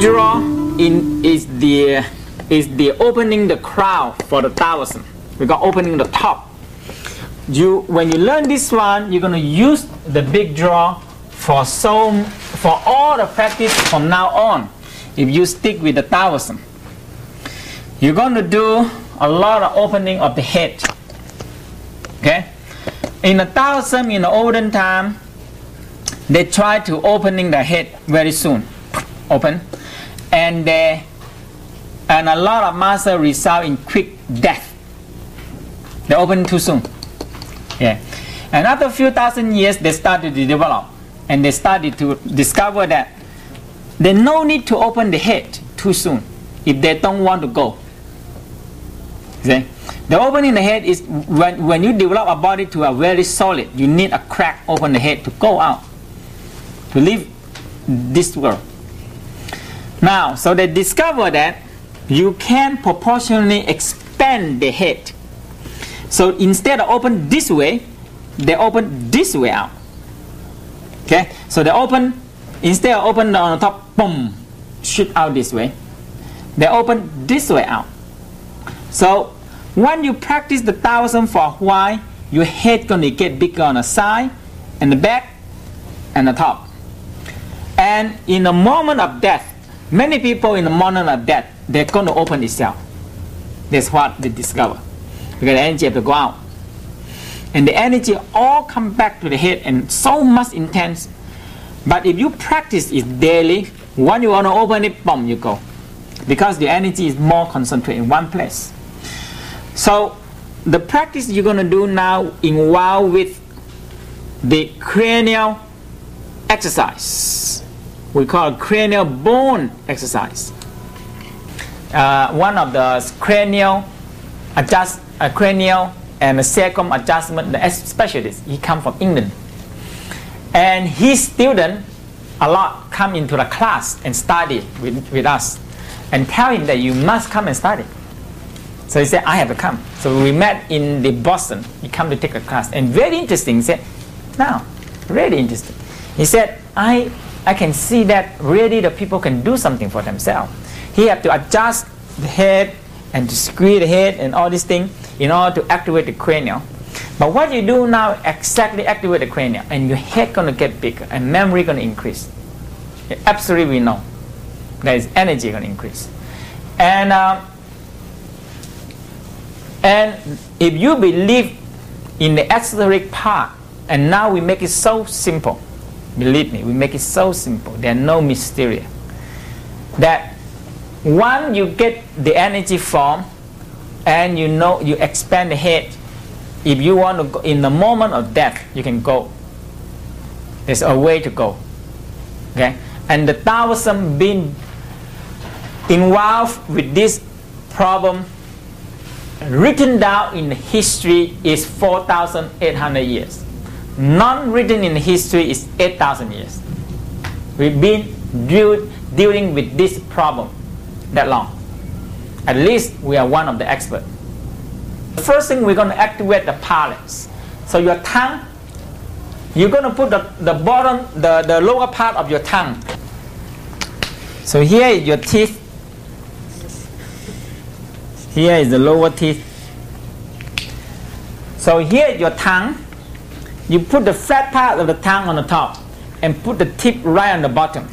draw in is the is the opening the crown for the Taoism. We got opening the top. You when you learn this one, you're gonna use the big draw for so for all the practice from now on. If you stick with the Taoism, you're gonna do a lot of opening of the head. Okay, in the Taoism in the olden time, they try to opening the head very soon, open, and they and a lot of master result in quick death. They open too soon. Yeah. And after a few thousand years, they started to develop, and they started to discover that there's no need to open the head too soon if they don't want to go. See? The opening the head is when, when you develop a body to a very solid, you need a crack open the head to go out, to leave this world. Now, so they discover that you can proportionally expand the head. So instead of open this way, they open this way out. Okay, so they open instead of open on the top, boom, shoot out this way. They open this way out. So when you practice the thousand for a while, your head gonna get bigger on the side and the back and the top. And in the moment of death, many people in the moment of death, they're gonna open itself. That's what they discover. Because the energy have to go out. And the energy all come back to the head and so much intense. But if you practice it daily, when you want to open it, boom, you go. Because the energy is more concentrated in one place. So the practice you're going to do now involved with the cranial exercise. We call cranial bone exercise. Uh, one of the cranial adjust, uh, cranial and sacrum adjustment specialist. He come from England, and his student a lot come into the class and study with, with us, and tell him that you must come and study. So he said, I have to come. So we met in the Boston. He come to take a class, and very interesting. He said, now, really interesting. He said, I I can see that really the people can do something for themselves. He have to adjust the head and to squeeze the head and all these things in order to activate the cranial. But what you do now exactly activate the cranial and your head gonna get bigger and memory gonna increase. Absolutely we know. There is energy gonna increase. And uh, and if you believe in the esoteric part, and now we make it so simple, believe me, we make it so simple. There are no mystery. That once you get the energy form and you know you expand the head, if you want to go in the moment of death, you can go. There's a way to go. Okay? And the Taoism being involved with this problem written down in history is 4,800 years. Non-written in history is 8,000 years. We've been deal, dealing with this problem that long. At least we are one of the experts. The first thing we're going to activate the palates. So your tongue, you're going to put the, the bottom, the, the lower part of your tongue. So here is your teeth. Here is the lower teeth. So here is your tongue. You put the flat part of the tongue on the top and put the tip right on the bottom.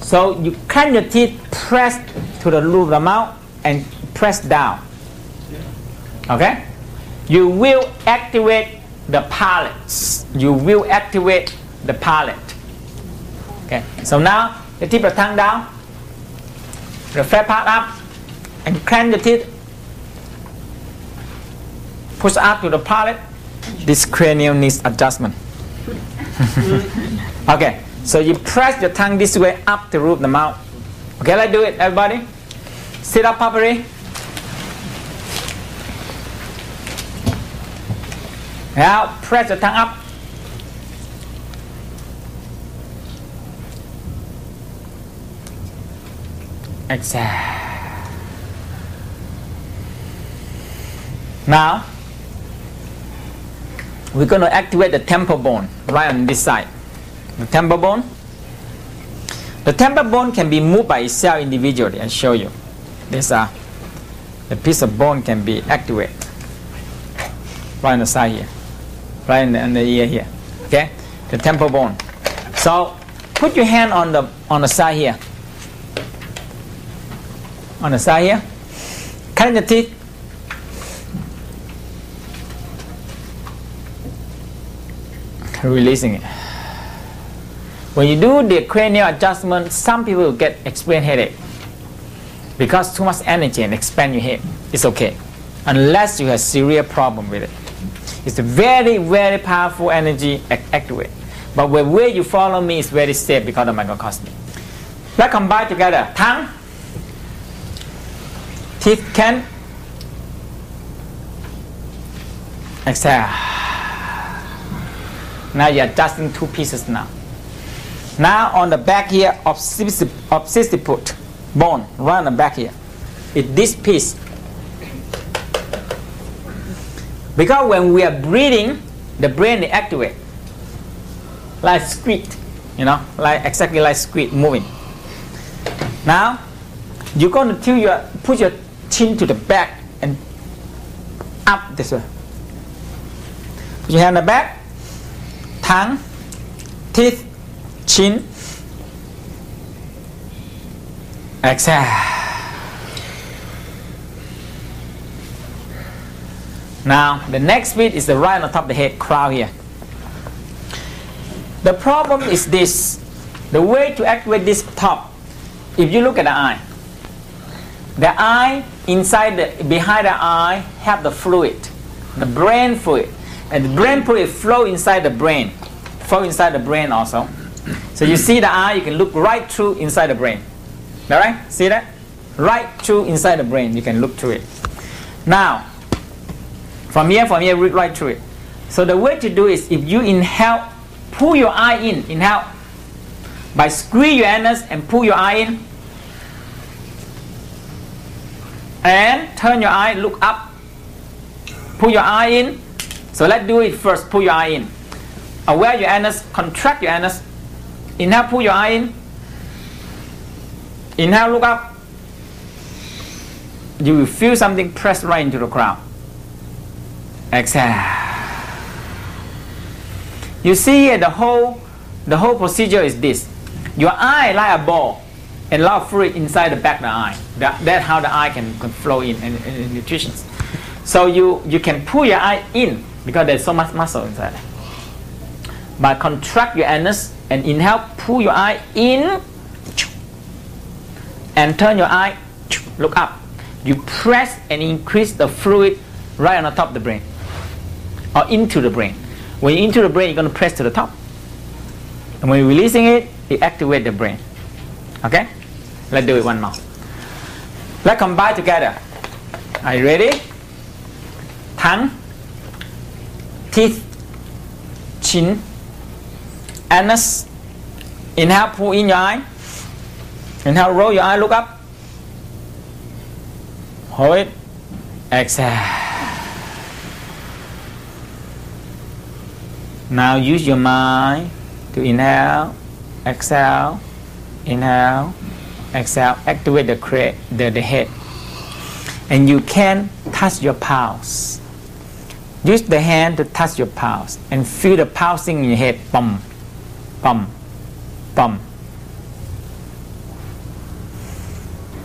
So you clench your teeth, press to the roof of the mouth, and press down. Okay? You will activate the palate. You will activate the palate. Okay. So now the tip of the tongue down, the flat part up, and clench the teeth. Push up to the palate. This cranial needs adjustment. okay. So you press your tongue this way up the roof of the mouth. Okay, let's do it, everybody. Sit up properly. Now press your tongue up. Exhale. Now we're going to activate the temple bone right on this side. The temple bone. The temple bone can be moved by itself individually. I show you. This uh, the piece of bone can be activated right on the side here, right in the, in the ear here. Okay, the temple bone. So put your hand on the on the side here. On the side here, cutting the teeth. Releasing it. When you do the cranial adjustment, some people get experience headache because too much energy and expand your head. It's okay, unless you have serious problem with it. It's a very very powerful energy activate. But the way you follow me is very safe because of microcosmic. Let's combine together. Tongue, teeth can exhale. Now you're adjusting two pieces now. Now on the back here of occiput bone, right on the back here, is this piece. Because when we are breathing, the brain is activate, like squid, you know, like exactly like squid moving. Now, you're going to your, put your chin to the back and up this way. Put your hand on the back, tongue, teeth, chin, exhale. Now, the next bit is the right on top of the head, crown here. The problem is this. The way to activate this top, if you look at the eye, the eye inside the behind the eye have the fluid, the brain fluid, and the brain fluid flow inside the brain, flow inside the brain also. So you see the eye, you can look right through inside the brain. All right? See that? Right through inside the brain, you can look through it. Now, from here, from here, read right through it. So the way to do is if you inhale, pull your eye in, inhale, by squeeze your anus and pull your eye in, and turn your eye, look up, pull your eye in. So let's do it first. Pull your eye in. Aware your anus, contract your anus, Inhale, pull your eye in. Inhale, look up. You will feel something press right into the crown. Exhale. You see the whole the whole procedure is this. Your eye like a ball and a lot of fluid inside the back of the eye. That, that's how the eye can, can flow in and, and nutrition. So you, you can pull your eye in because there's so much muscle inside. But contract your anus and inhale, pull your eye in and turn your eye, look up. You press and increase the fluid right on the top of the brain or into the brain. When you're into the brain, you're going to press to the top. And when you're releasing it, it activates the brain. Okay? Let's do it one more. Let's combine together. Are you ready? Tongue, teeth, chin, anus. Inhale, pull in your eye. Inhale, roll your eye, look up. Hold it. Exhale. Now use your mind to inhale, exhale, inhale, exhale. Activate the, the, the head. And you can touch your pulse. Use the hand to touch your pulse and feel the pulsing in your head. Boom bum, bum.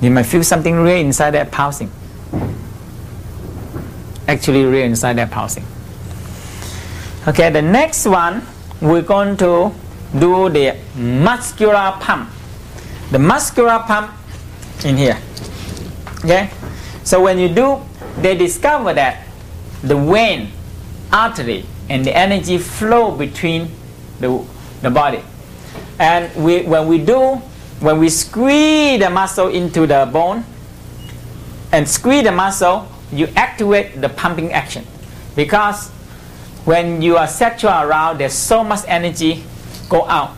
You might feel something real inside that pulsing. Actually, real inside that pulsing. Okay, the next one we're going to do the muscular pump. The muscular pump in here. Okay, so when you do, they discover that the vein, artery, and the energy flow between the the body. And we, when we do, when we squeeze the muscle into the bone and squeeze the muscle, you activate the pumping action. Because when you are sexual around, there's so much energy go out,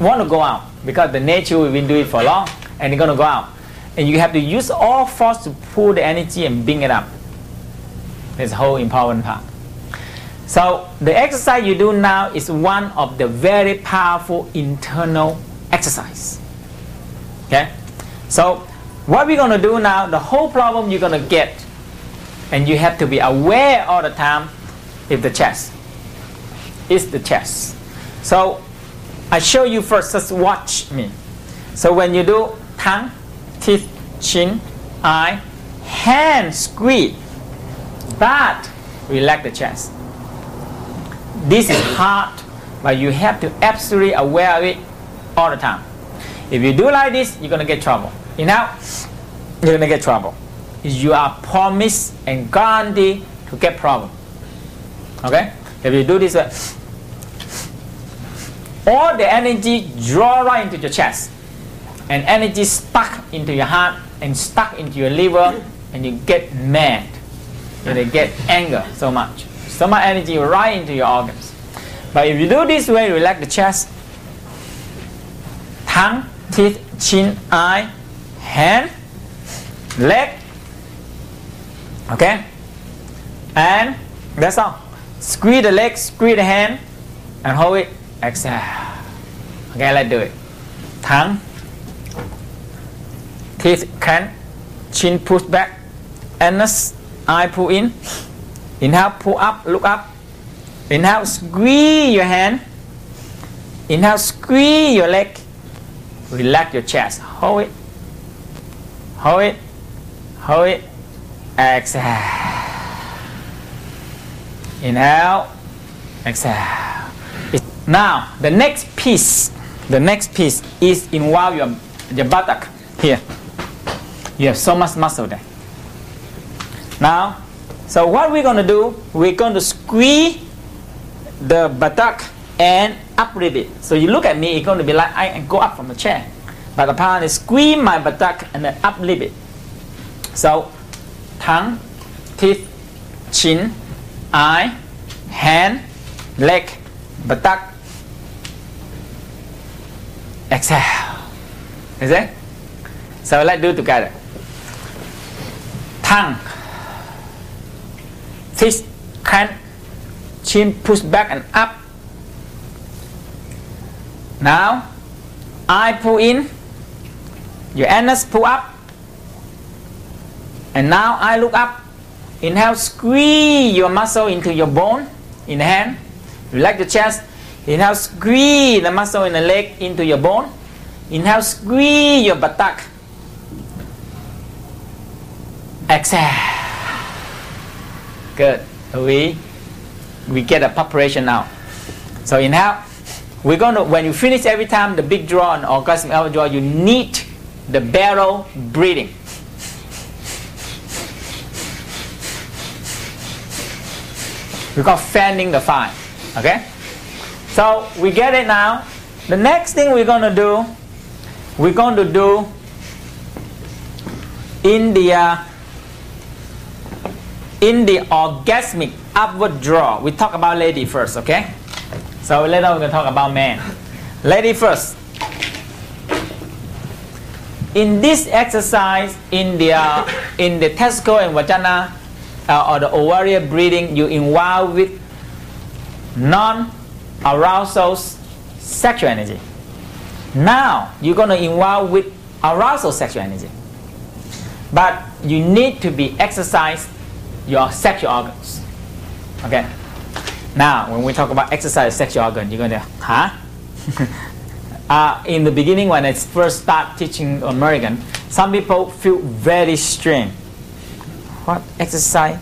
want to go out because the nature we've been doing for long and it's going to go out. And you have to use all force to pull the energy and bring it up. That's the whole important part. So the exercise you do now is one of the very powerful internal exercise. Okay? So what we're going to do now, the whole problem you're going to get, and you have to be aware all the time, is the chest. Is the chest. So I show you first, just watch me. So when you do tongue, teeth, chin, eye, hand squeeze, but relax the chest. This is hard, but you have to absolutely aware of it all the time. If you do like this, you're gonna get trouble. You know, you're gonna get trouble. You are promised and guaranteed to get problem. Okay? If you do this way, all the energy draw right into your chest, and energy stuck into your heart and stuck into your liver, and you get mad. You get anger so much. So much energy right into your organs. But if you do this way, relax the chest, tongue, teeth, chin, eye, hand, leg. Okay? And that's all. Squeeze the leg, squeeze the hand, and hold it. Exhale. Okay, let's do it. Tongue, teeth, can, chin push back, anus, eye pull in. Inhale, pull up, look up. Inhale, squeeze your hand. Inhale, squeeze your leg. Relax your chest. Hold it. Hold it. Hold it. Exhale. Inhale. Exhale. Now, the next piece, the next piece is involve your, your buttock here. You have so much muscle there. Now, so what we're going to do, we're going to squeeze the buttock and uplift it. So you look at me, it's going to be like I go up from the chair. But apparently squeeze my buttock and then uplift it. So tongue, teeth, chin, eye, hand, leg, buttock. Exhale. Is it? So let's do together. Tongue, teeth, can, chin push back and up. Now, eye pull in, your anus pull up, and now I look up. Inhale, squeeze your muscle into your bone in the hand. Relax the chest. Inhale, squeeze the muscle in the leg into your bone. Inhale, squeeze your buttock. Exhale. Good. We we get a preparation now. So inhale. We're to when you finish every time the big draw and orgasmic upward draw, you need the barrel breathing. We call fanning the fire. Okay? So we get it now. The next thing we're to do, we're going to do in the uh, in the orgasmic upward draw. We talk about lady first, okay? So later we're going to talk about man. Lady first. In this exercise, in the uh, in the testicle and vagina uh, or the ovarian breathing, you involve with non-arousal sexual energy. Now you're going to involve with arousal sexual energy. But you need to be exercised your sexual organs. Okay. Now, when we talk about exercise sexual organ, you're going to, huh? uh, in the beginning, when I first start teaching American, some people feel very strange. What exercise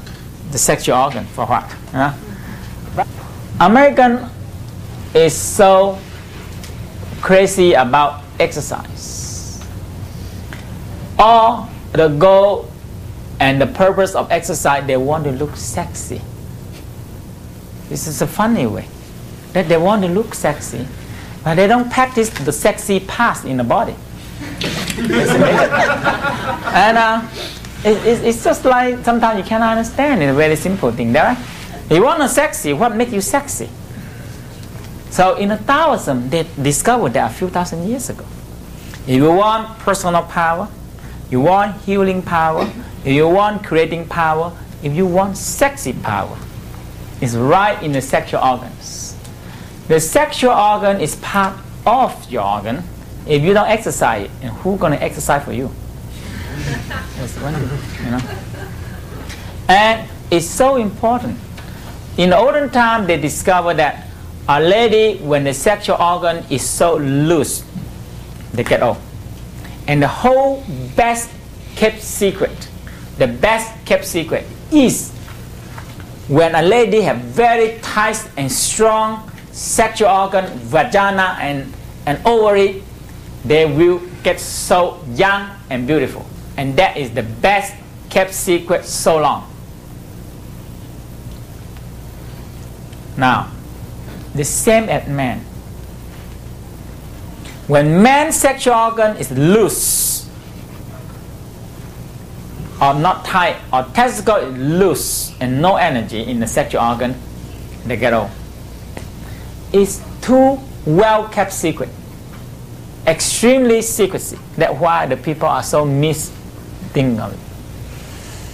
the sexual organ for what? American is so crazy about exercise. All the goal and the purpose of exercise, they want to look sexy. This is a funny way. That they want to look sexy, but they don't practice the sexy parts in the body. and uh, it, it, it's just like sometimes you cannot understand. It's a very simple thing, right? You want to sexy, what makes you sexy? So in the Taoism, they discovered that a few thousand years ago. If you want personal power, you want healing power, if you want creating power, if you want sexy power, it's right in the sexual organs. The sexual organ is part of your organ, If you don't exercise it, and who's gonna exercise for you? You know. And it's so important. In the olden time, they discovered that a lady, when the sexual organ is so loose, they get old. And the whole best kept secret, the best kept secret is when a lady have very tight and strong sexual organ, vagina and, and ovary, they will get so young and beautiful. And that is the best kept secret so long. Now, the same as man. When man's sexual organ is loose or not tight or testicle is loose and no energy in the sexual organ, they get old. It's too well kept secret. Extremely secrecy. That's why the people are so misthinking of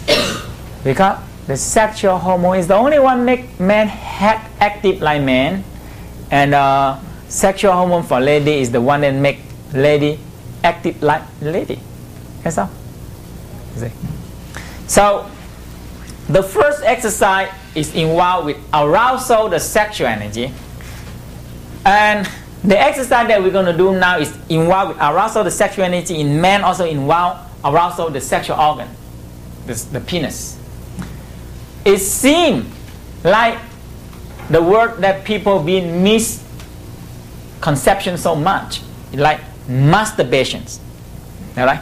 it. because the sexual hormone is the only one make man active like man, and uh, sexual hormone for lady is the one that make lady active like lady. That's all. See? So the first exercise is involved with arousal, the sexual energy, and the exercise that we're going to do now is involved with arousal, the sexual energy in men, also involve arousal, the sexual organ, the, the penis it seems like the word that people being been misconception so much, like masturbations. Right?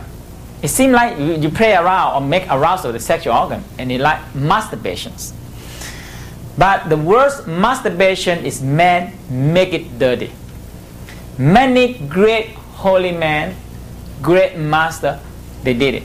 It seems like you, you play around or make arousal of the sexual organ, and it like masturbations. But the word masturbation is men make it dirty. Many great holy men, great master, they did it.